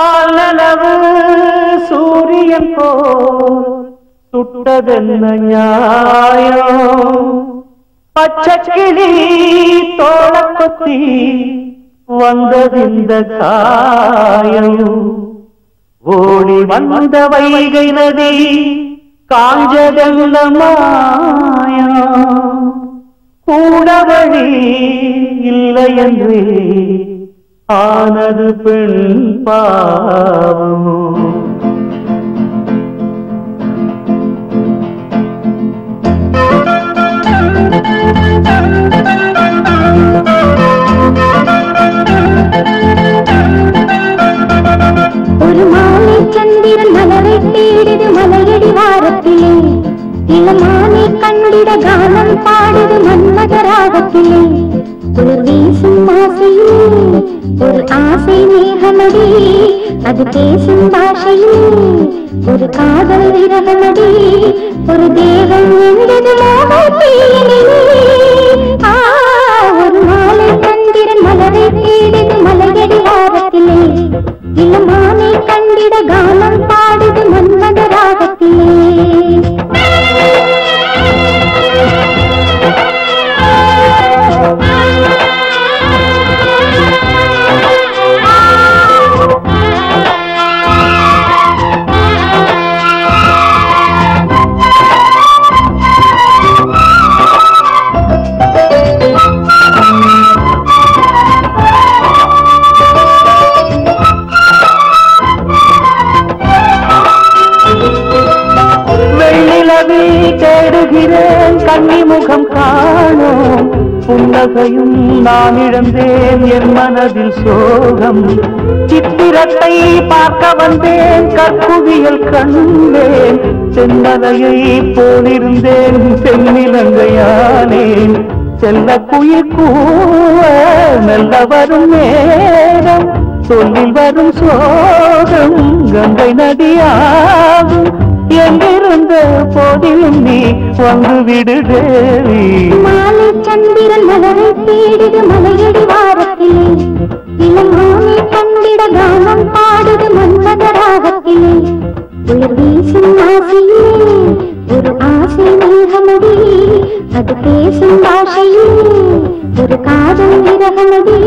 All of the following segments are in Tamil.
பாலளவு சூரியன் போல் சுட்டதென்ன நியாயம்? பச்சக்கிளி தோளப்பத்தி வந்ததிந்த காயம். ஓடி வந்த வைகை நதி காஞ்சதெல்ல மாயம்? கூட வழி இல்லை என்று ஆனது பெண் பாவம்? ஒரு மாலை சந்திரன் மலரை தேடுது மலையடி வாரத்திலே. இளமானை கண்டிட கானம் பாடுது மன்மதராகத்திலே. ஒரு வீசும் ஒரு ஆசை மேகமடி அது பேசும் பாஷையிலே ஒரு காதல் விரகமடி ஒரு தேவன் எந்தது மோகத்தீயிலே வாழ்கிறேன் கண்ணி முகம் காணோம். புன்னகையும் நான் இழந்தேன் என் மனதில் சோகம். சித்திரத்தை பார்க்க வந்தேன் கற்புவியல் கண்டேன். செம்மலையை போலிருந்தேன் சென்னிலங்கையானேன் செல்ல குயில் கூவ மெல்ல வரும் நேரம் சொல்லில் வரும் சோகம் கங்கை நதியாகும். எங்கிருந்த போதிலும் நீ வந்து விடு தேவி. மாலை சந்திரன் மலரை தேடுது மலையடி வாரத்திலே. இளமானை கண்டிட கானம் பாடுது மன்மத ராகத்திலே உயிர் வீசும் ஆசையே ஒரு ஆசை மேகமடி அது பேசும் பாஷையே ஒரு காதல் விரகமடி.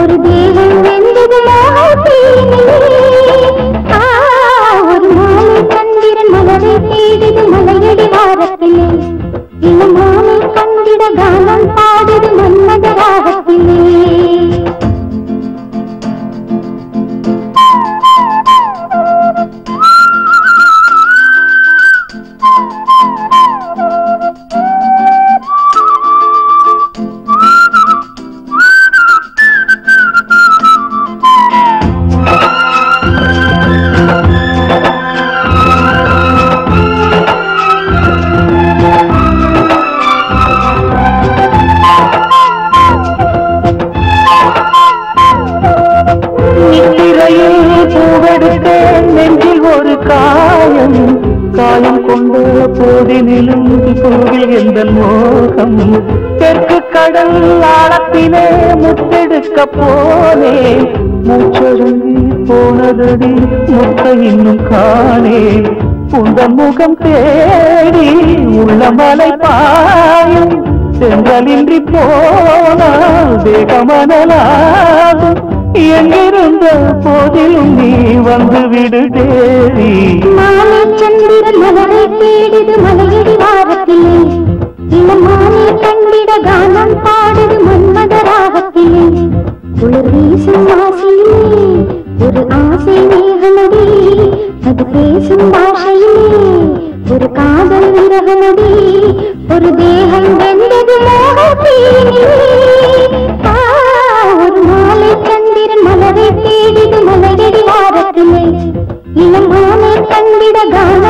ஒரு தேவன் போதினிலும் கோவில் எந்த மோகம். தெற்கு கடல் ஆழத்திலே முத்தெடுக்க போனே மூச்சொருங்கி போனதடி முத்த இன்னும் காணேன். உங்கள் முகம் தேடி உள்ள மலை பாயும். செங்கலின்றி போனால் வேகமனலாகும். எங்கிருந்த போதிலும் நீ வந்து விடு தேவி. சந்திரன் மலரை தேடுது மலையடி வாரத்திலே இளமானை கண்டிட கானம் பாடுது மன்மத ராகத்திலே குளிர் வீசும் ஆசையிலே ஒரு ஆசை மேகமடி அது பேசும் பாஷையிலே ஒரு காதல் விரகமடி ஒரு தேகம் வெந்தது மோகத்தீயிலே. ஒரு மாலை சந்திரன் மலரை தேடிது மலையடி வாரத்திலே இளம் கண்டிட கானம்